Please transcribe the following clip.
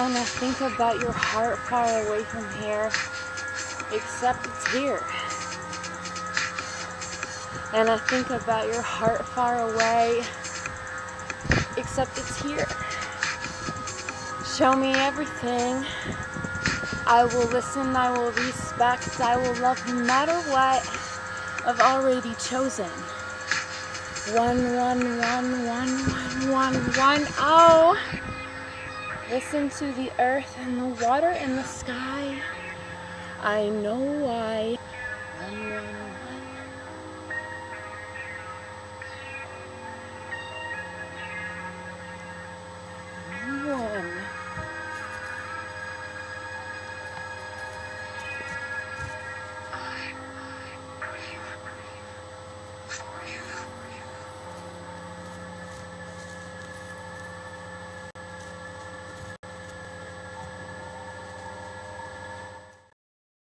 And I think about your heart far away from here, except it's here. And I think about your heart far away, except it's here. Show me everything. I will listen, I will respect, I will love no matter what. I've already chosen. One, one, one, one, one, one, one. Oh! Listen to the earth and the water and the sky. I know why. One,